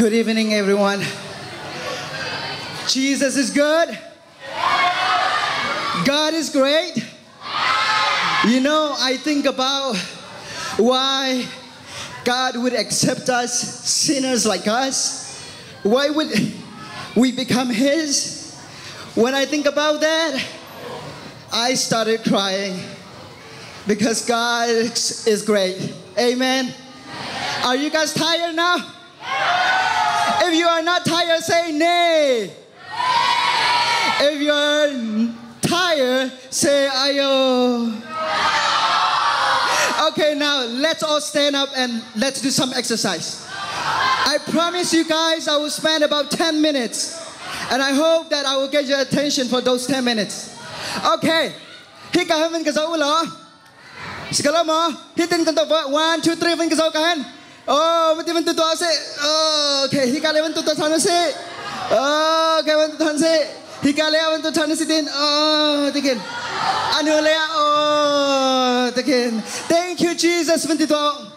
Good evening, everyone. Jesus is good. God is great. You know, I think about why God would accept us, sinners like us. Why would we become His? When I think about that, I started crying because God is great. Amen. Are you guys tired now? If you are not tired, say nay. If you're tired, say ayo. Okay, now let's all stand up and let's do some exercise. I promise you guys I will spend about 10 minutes. And I hope that I will get your attention for those 10 minutes. Okay. Hika heaven ka sa ulo. Sigala mo. Hitin ka to. One, two, three, van ka sa mati van tuto. Oh, okay. Hika le van tuto sana se. Oh, okay, van tuto se. Hika le van si din. Oh, tikin. Ano le? Oh, tikin. Thank you, Jesus. Tuto.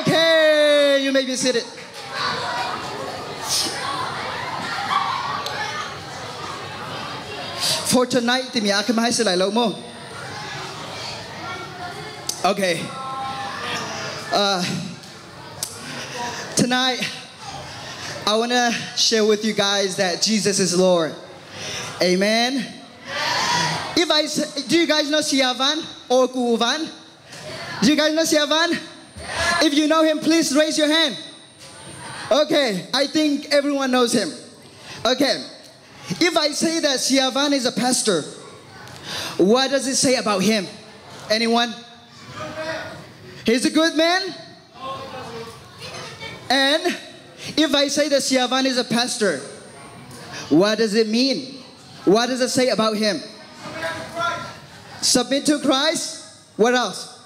Okay, you may be seated. For tonight, thì mình akan mahal sila lâu mo. Okay. Uh, tonight, I want to share with you guys that Jesus is Lord. Amen. If I do you guys know Siavan or Kuvan? Do you guys know Siavan? If you know him, please raise your hand. Okay, I think everyone knows him. Okay, if I say that Siavan is a pastor, what does it say about him? Anyone? He's a good man. And if I say that Siavan is a pastor, what does it mean? What does it say about him? Submit to Christ. What else?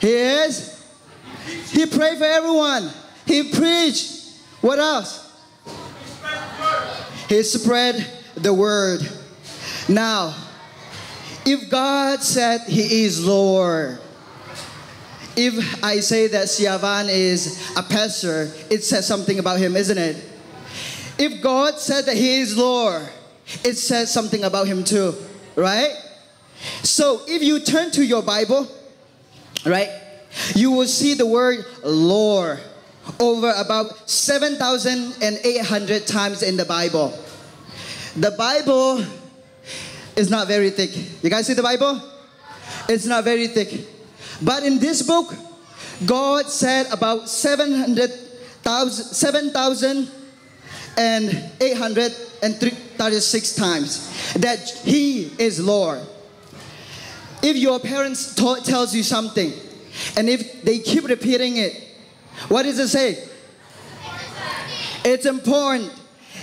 He is. He prayed for everyone. He preached. What else? He spread the word. Now, if God said He is Lord, if I say that Siavan is a pastor, it says something about him, isn't it? If God said that He is Lord, it says something about Him too, right? So if you turn to your Bible, right, you will see the word Lord over about 7,800 times in the Bible. The Bible is not very thick. You guys see the Bible? It's not very thick. But in this book, God said about 7,000 7,836 times that He is Lord. If your parents tells you something, and if they keep repeating it, what does it say? It's important.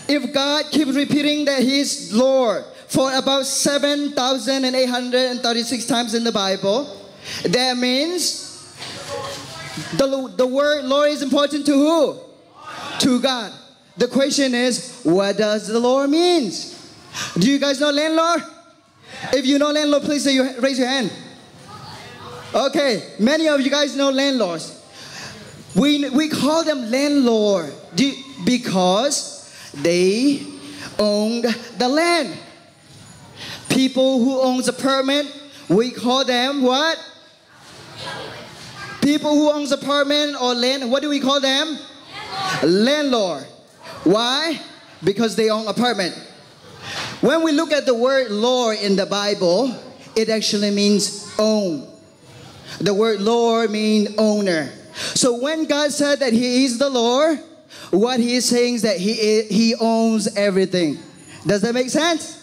If God keeps repeating that He is Lord for about 7,836 times in the Bible, that means the, the word Lord is important to who? To God. The question is, what does the Lord means? Do you guys know landlord? If you know landlord, please you, raise your hand. Okay, many of you guys know landlords. We, we call them landlord because they own the land. People who owns a permit, we call them what? People who owns apartment or land, what do we call them? Landlord. Why? Because they own apartment. When we look at the word Lord in the Bible, it actually means own. The word Lord means owner. So when God said that He is the Lord, what He is saying is that He, he owns everything. Does that make sense?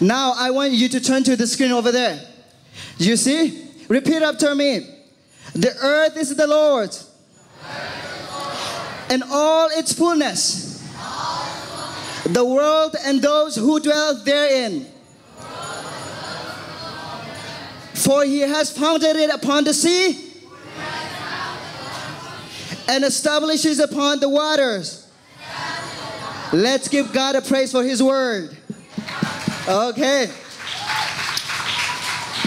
Now I want you to turn to the screen over there. Do you see? Repeat after me. The earth is the Lord's and all its fullness, the world and those who dwell therein. For he has founded it upon the sea and establishes upon the waters. Let's give God a praise for his word. Okay.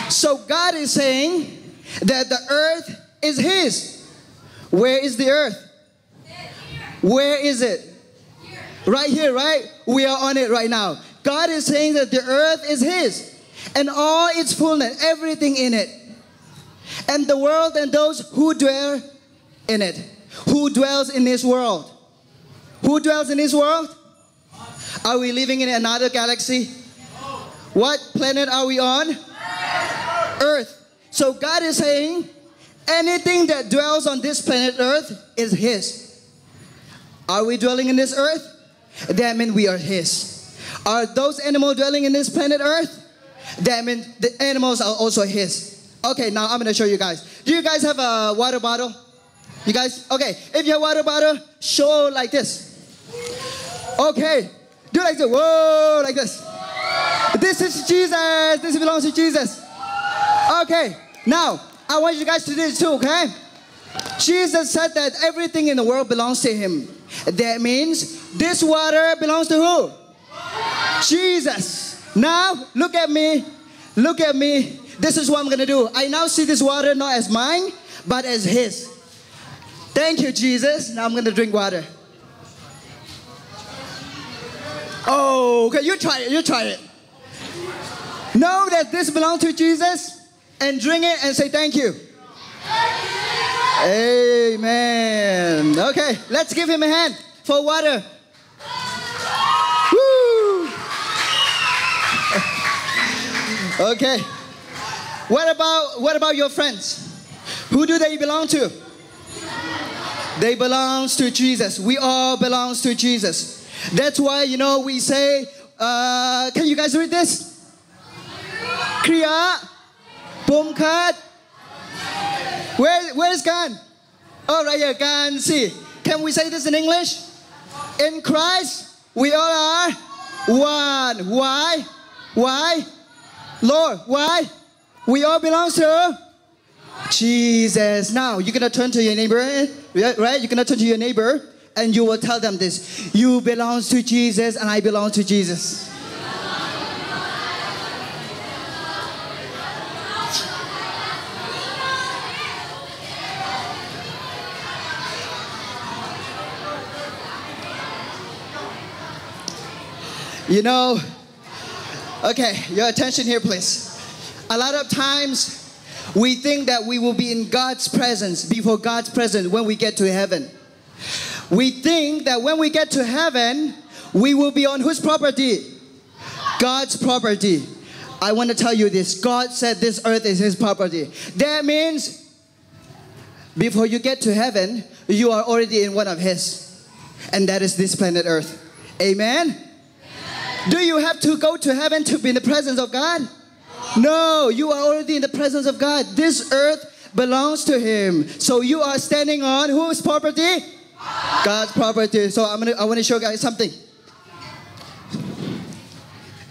So God is saying that the earth is his. Where is the earth? Where is it? Right here, right? We are on it right now. God is saying that the earth is His and all its fullness, everything in it. And the world and those who dwell in it. Who dwells in this world? Who dwells in this world? Are we living in another galaxy? What planet are we on? Earth. So God is saying anything that dwells on this planet Earth is His. Are we dwelling in this earth? That means we are His. Are those animals dwelling in this planet Earth? That means the animals are also His. Okay, now I'm gonna show you guys. Do you guys have a water bottle? You guys? Okay, if you have water bottle, show like this. Okay, do like this. Whoa, like this. This is Jesus. This belongs to Jesus. Okay, now I want you guys to do this too, okay? Jesus said that everything in the world belongs to him. That means this water belongs to who? Jesus. Now, look at me. Look at me. This is what I'm going to do. I now see this water not as mine, but as his. Thank you, Jesus. Now I'm going to drink water. Oh, okay, you try it. You try it. Know that this belongs to Jesus and drink it and say thank you. Amen. Okay, let's give him a hand for water. Woo. Okay. What about what about your friends? Who do they belong to? They belongs to Jesus. We all belongs to Jesus. That's why you know we say. Uh, can you guys read this? Kriya, Bumkat. Where where's Gan? Oh, right here, Gan. See, can we say this in English? In Christ, we all are one. Why? Why? Lord, why? We all belong to Jesus. Now you're gonna turn to your neighbor, right? You're gonna turn to your neighbor and you will tell them this. You belong to Jesus and I belong to Jesus. You know, okay, your attention here, please. A lot of times we think that we will be in God's presence, before God's presence when we get to heaven. We think that when we get to heaven, we will be on whose property? God's property. I want to tell you this God said this earth is His property. That means before you get to heaven, you are already in one of His, and that is this planet Earth. Amen? Do you have to go to heaven to be in the presence of God? No, you are already in the presence of God. This earth belongs to Him. So you are standing on whose property? God's property. So I'm gonna, I want to show you guys something.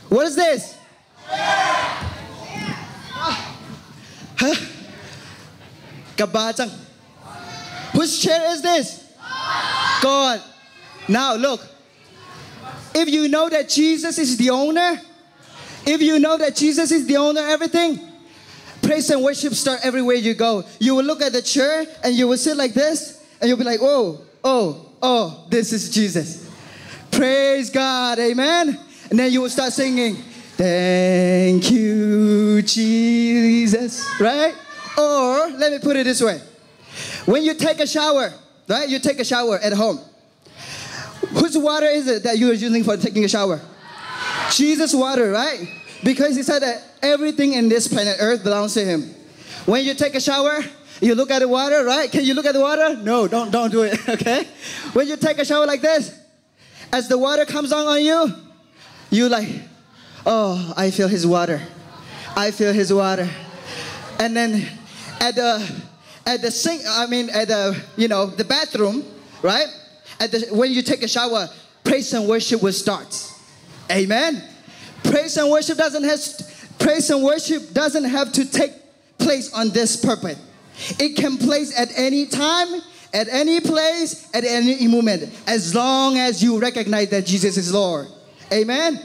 What is this? Huh? Kabachang. Whose chair is this? God. Now look. If you know that Jesus is the owner, if you know that Jesus is the owner of everything, praise and worship start everywhere you go. You will look at the chair and you will sit like this and you'll be like, oh, oh, oh, this is Jesus. Praise God, amen. And then you will start singing, Thank you, Jesus, right? Or let me put it this way when you take a shower, right? You take a shower at home. Whose water is it that you are using for taking a shower? Jesus' water, right? Because he said that everything in this planet Earth belongs to him. When you take a shower, you look at the water, right? Can you look at the water? No, don't don't do it, okay? When you take a shower like this, as the water comes on on you, you like, oh, I feel his water. I feel his water. And then at the at the sink, I mean at the you know the bathroom, right? The, when you take a shower, praise and worship will start. Amen. Praise and worship doesn't have praise and worship doesn't have to take place on this purpose. It can place at any time, at any place, at any moment, as long as you recognize that Jesus is Lord. Amen.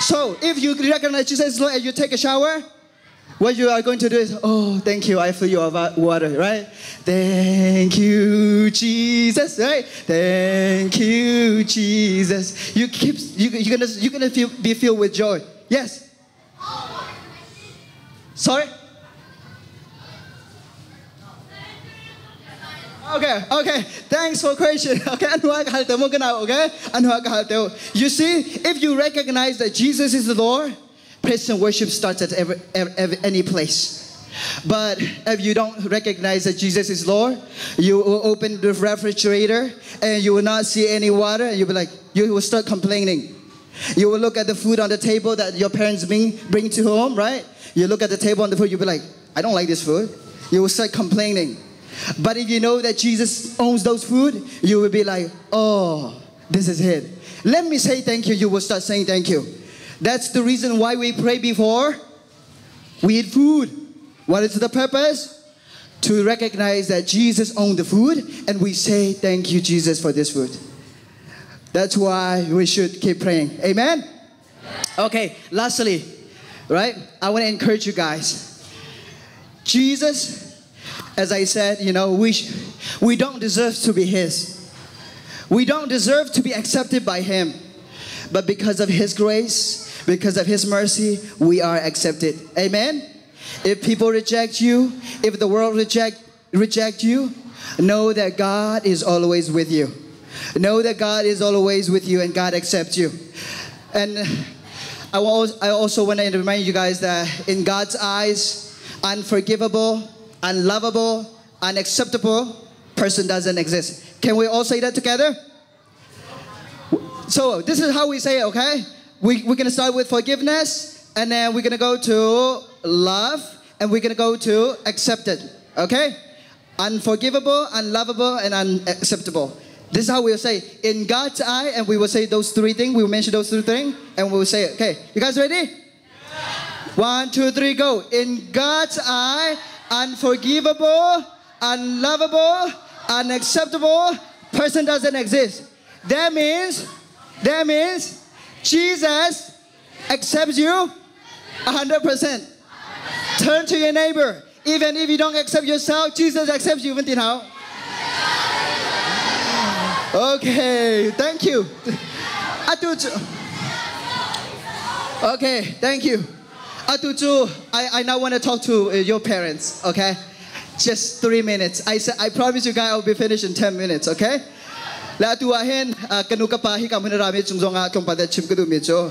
So if you recognize Jesus is Lord and you take a shower, what you are going to do is, oh, thank you, I fill your wa- water, right? Thank you, Jesus, right? Thank you, Jesus. You keep, you, you're gonna, you're gonna feel, be filled with joy. Yes. Sorry. Okay, okay. Thanks for question. Okay, anh hoa cái hal mo kana, okay? Anh hoa cái hal teo. You see, if you recognize that Jesus is the Lord, and worship starts at every, every- any place. But if you don't recognize that Jesus is Lord, you will open the refrigerator and you will not see any water, and you'll be like, you will start complaining. You will look at the food on the table that your parents bring, bring to home, right? You look at the table on the food, you'll be like, I don't like this food. You will start complaining. But if you know that Jesus owns those food, you will be like, oh, this is it. Let me say thank you. You will start saying thank you. That's the reason why we pray before we eat food. What is the purpose? To recognize that Jesus owned the food and we say thank you, Jesus, for this food. That's why we should keep praying. Amen? Okay, lastly, right? I want to encourage you guys. Jesus, as I said, you know, we, we don't deserve to be His. We don't deserve to be accepted by Him. But because of His grace, because of His mercy, we are accepted. Amen? If people reject you, if the world reject, reject you, know that God is always with you. Know that God is always with you and God accepts you. And I, I also want to remind you guys that in God's eyes, unforgivable, unlovable, unacceptable person doesn't exist. Can we all say that together? So this is how we say it, okay? We, we're gonna start with forgiveness, and then we're gonna go to love, and we're gonna go to accepted, okay? Unforgivable, unlovable, and unacceptable. This is how we'll say in God's eye, and we will say those three things. We will mention those three things, and we will say, okay, you guys ready? One, two, three, go. In God's eye, unforgivable, unlovable, unacceptable person doesn't exist. That means, that means Jesus accepts you 100%. Turn to your neighbor. Even if you don't accept yourself, Jesus accepts you. Okay, thank you. Okay, thank you. Atuchu, I, I now want to talk to uh, your parents, okay? Just three minutes. I said, I promise you guys I'll be finished in 10 minutes, okay? La tu ahen kanu ka pa hi kam hina rami chung zonga kong pa da chim ka du mi cho.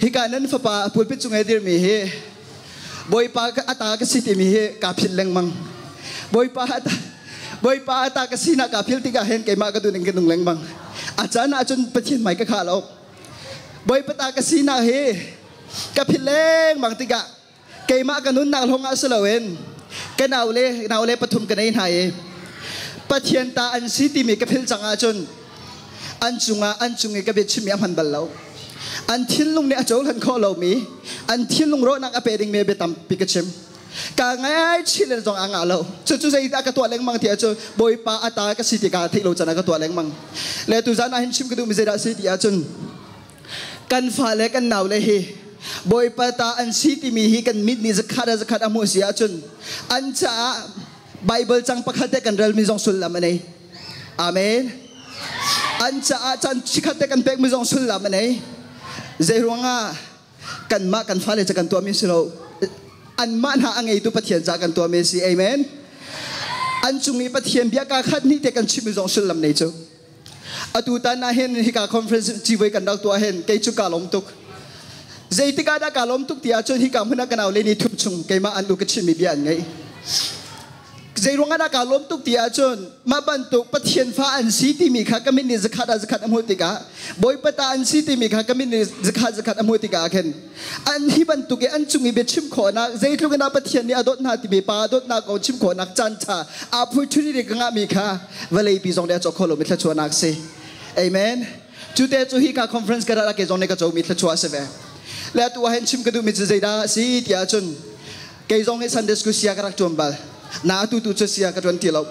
Hi ka nan fa pa pul pit chung edir mi hi. Boy pa ka ata ka siti mi hi ka phil leng mang. Boy pa ata boy pa ata ka sina ka phil ti ka hen kay ma ka du ning kinung leng mang. Acha na achun pathin mai ka kha lo. Boy pa ta ka sina hi. Ka phil leng mang ti ka. Kay ma ka nun na long asalawen. Ka naule naule pathum ka nei hai. ปะเทียนตาอันสิติมีกระเพลจังอาจนอันจุงอาอันจุงเอกระเบชิมยามหันบัลเลาอันทิ้นลุงเนี่ยโจหันข้อเรามีอันทิ้นลุงโรนักอเปดิงเมเบตัมปิกชิมกางไงชิเ Bible chang pakhate kan rel mi jong sul lam anei. Amen. An cha a chan chikhate kan pek mi jong sul lam anei. Zeirwanga kan ma kan phale cha kan tu mi silo. An man ha angai tu pathian cha kan tu mi si amen. An chungi pathian bia ka khat ni te kan chi mi jong sul lam nei chu. Atu ta na hen hi ka conference chi vai kan dak tu a hen ke chu ka long tuk. Zaitika da ka lom tuk tia chon hi ka muna kanaw le ni thup chung keima an lu ka chimi bian ngai. ใจรงกันอากาศล้มตุกตีอาจนมาบรรทุกปะเทียนฟ้าอันสีที่มีข้าก็มินิสกัดสกัดอมุติกาบอยปะตาอันสีที่มีข้าก็มินิสกัดสกัดอมุติกาเข็นอันที่บรรทุกอันจุงมีเบ็ดชิมขอนักใจลูกนักปะ na tu tu che sia ka tron ti lo.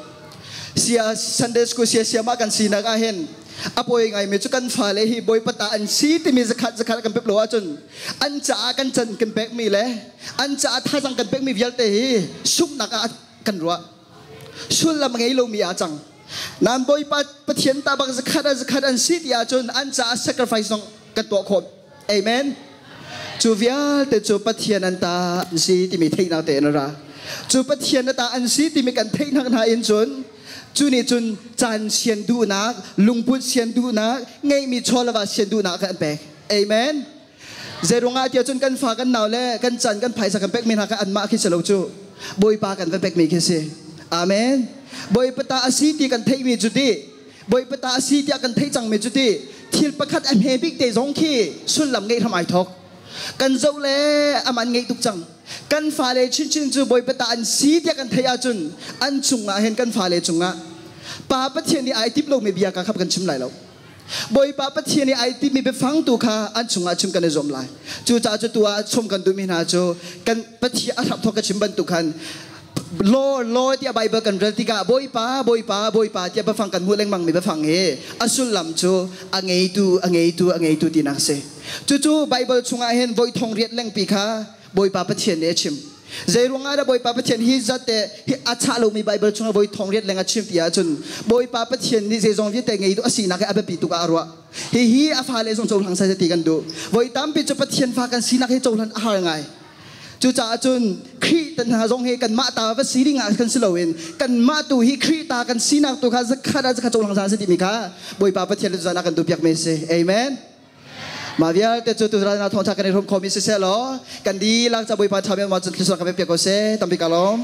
Sia sunday school, sia sia ma kan si na ka hen. Apoi me chukan pha le hi boy pata an si ti mi zakhat zakhat kan pep lo achun an cha kan chan kan pek mi le. An cha tha sang kan pek mi vial te hi. Suk na ka kan ruwa sul lam ngai lo mi a chang. Nan boy pa pathian ta bang zakhat zakhat an si ti achun an cha sacrifice nong kan to khom amen. Chu vial te chu pathian an ta si ti mi thei na te na ra. จูปัทเทียนตาอันซีที่มีกันเทคนักนาอินจนจูนี่จนจันเชียนดูนักลุงพุทเชียนดูนักไงมีชอลวาเชียนดูนักกันเปเอเมนเจรงอาเดียจุนกันฟ้ากันหนาวแลกันจันกันไผ่สักกันเป็กมีหักอันมาคิดเฉลจูบอยปากันเป็กมีคิสิอาเมนบอยปตาอาซีที่กันเทมีจุดีบอยปตาอาซีที่กันเทจังมีจุดีทิลประคัดอันเฮบิกเตยงขี้สุลลำไงทำไมทอก กันเจ้าเล่อามันไงทุกจังกันฟ้าเลชินชินจูบอยเปตาอันสีเดียกันเทียจุนอันจุงอะเห็นกันฟ้าเลจุงอะป้าปะเทียนนี่ไอทิพโลกไม่เบียกันครับกันชิมไหลแล้วบอยป้าปะเทียนนี่ไอทิพมีไปฟังตัวค่ะอันจุงอะชิมกันในจอมไหลจูจ้าจูตัวชมกันดูมีนาจูกันปะเทียอนอัฐบทกันชิมบันตุกัน thi a thap thok ka chim ban tu khan lo lo tia bible kan. Rel tika boi pa boi pa boi pa. Tia ba phang kan mu leng mang mi ba phang he asul lam chu angei tu angei tu angei tu ti nak se chu chu bible chunga hen voi thong riat leng pi kha. Boi pa pa thian ne chim zai runga da boi pa thian hi zate hi acha lo mi bible chunga boi thong riat lenga chim tia chun boi pa thian ni zai zong vi te ngei du asi na ka abe pi tu ka arwa. Hi hi a fa le zong chou hang sa ti kan du. Boi tam pi chu pa thian fa kan si na ke chou lan จูจ่าจุนครีตันหาทรงเฮกันมาตาเว่าซีริงอากันสโลวินกันมาตุฮีครีตากันสีนักตุขาจะขาดจะขาดจงลังซาสิติมิคาบุยปาปะเทียนจูจานักันตุพยักเมเซเอเมนมาวิอาร์เตจูตุรานาทองชากันในร่มคอมมิสเซลอกันดีลักจะบุยปาทำเป็นมาจุดสุนัขเป็นเปียกโอเซตัมปิกาลอม